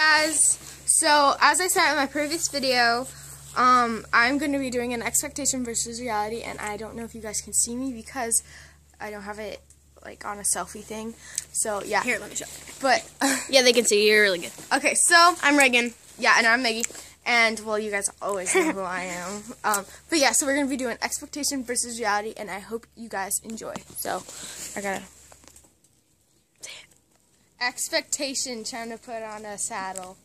guys. So, as I said in my previous video, um, I'm going to be doing an expectation versus reality, and I don't know if you guys can see me because I don't have it like on a selfie thing. So, yeah. Here, let me show. But, Yeah, they can see you. You're really good. okay, so, I'm Reagan. yeah, and I'm Maggie. And, well, you guys always know who I am. Um, but, yeah, so we're going to be doing expectation versus reality, and I hope you guys enjoy. So, I gotta. Expectation trying to put on a saddle.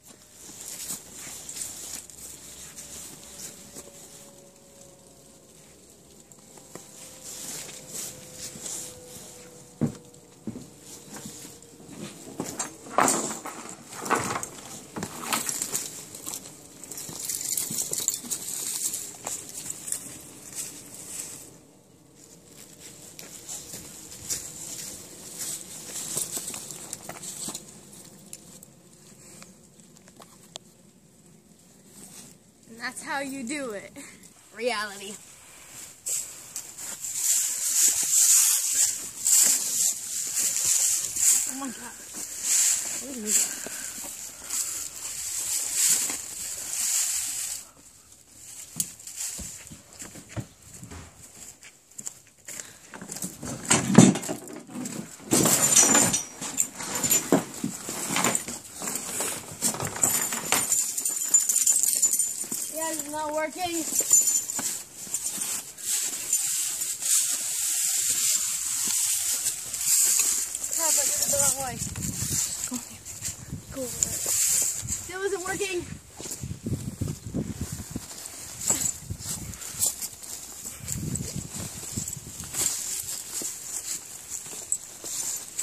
That's how you do it. Reality. Oh my god. Not working. Crap, I did it the wrong way. Go over it. Still isn't working.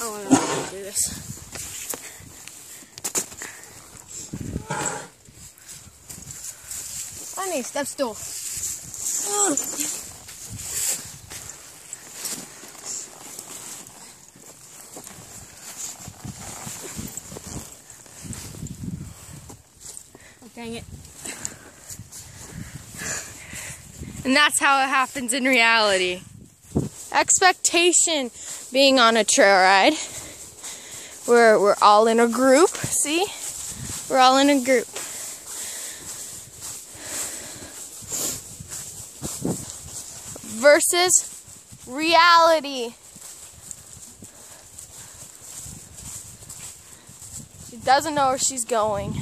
I don't know how to do this. Honey, step stool. Oh, dang it. And that's how it happens in reality. Expectation being on a trail ride. We're we're all in a group, see? We're all in a group. Versus reality. She doesn't know where she's going.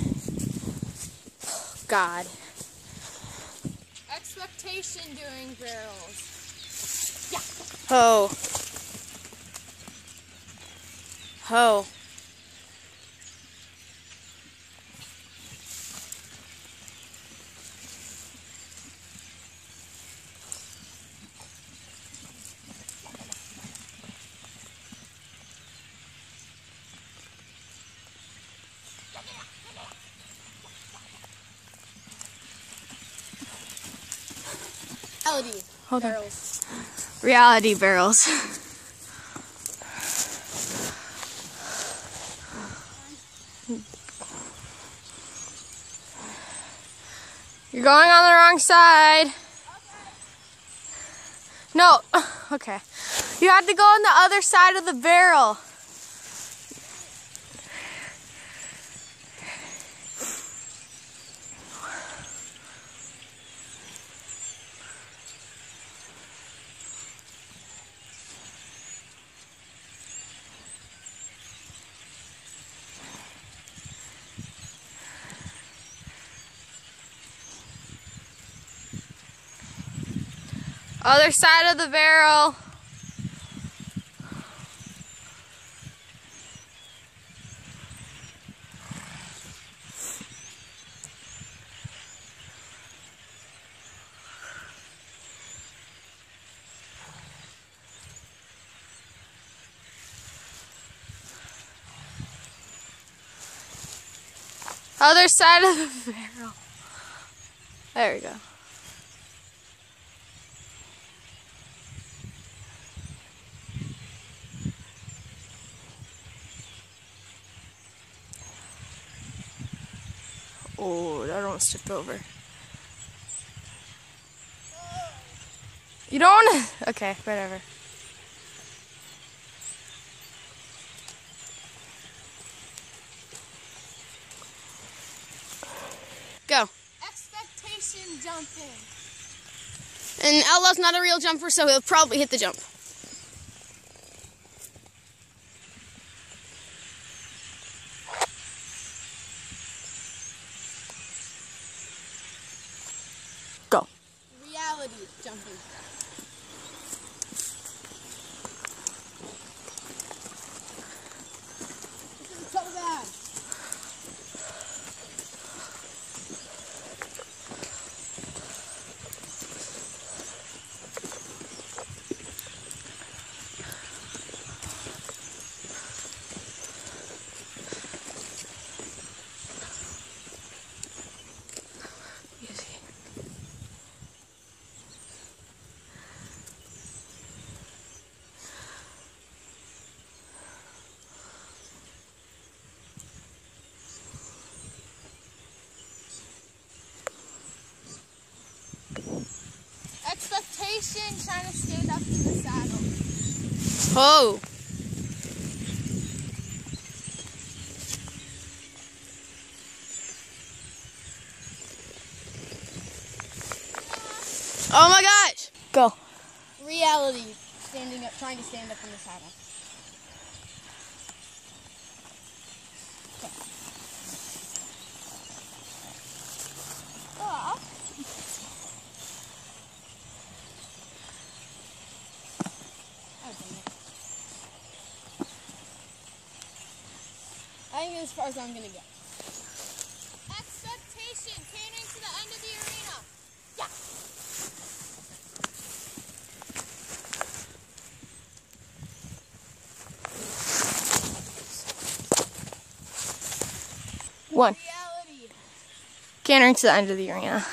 God. Expectation doing barrels. Ho. Ho. Reality. Hold on. Barrels. Reality barrels. You're going on the wrong side. No, okay. You have to go on the other side of the barrel. Other side of the barrel. Other side of the barrel. There we go. Oh, that almost tipped over. You don't. Okay, whatever. Go. Expectation jumping. And Ella's not a real jumper, so he'll probably hit the jump. Go. Reality jumping. This is so bad. Expectation trying to stand up in the saddle. Oh. Oh my gosh. Go. Reality standing up, trying to stand up in the saddle. I think that's as far as I'm gonna get. Expectation cantering to the end of the arena. One. Reality. Cantering to the end of the arena.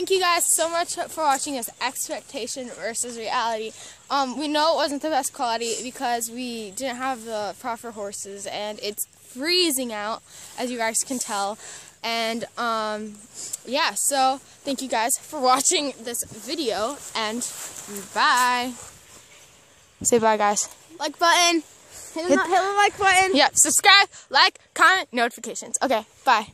Thank you guys so much for watching this expectation versus reality. Um, we know it wasn't the best quality because we didn't have the proper horses and it's freezing out, as you guys can tell. And um, yeah, so thank you guys for watching this video and bye. Say bye, guys. Like button. Hit, the, hit the like button. Yeah, subscribe, like, comment, notifications. Okay, bye.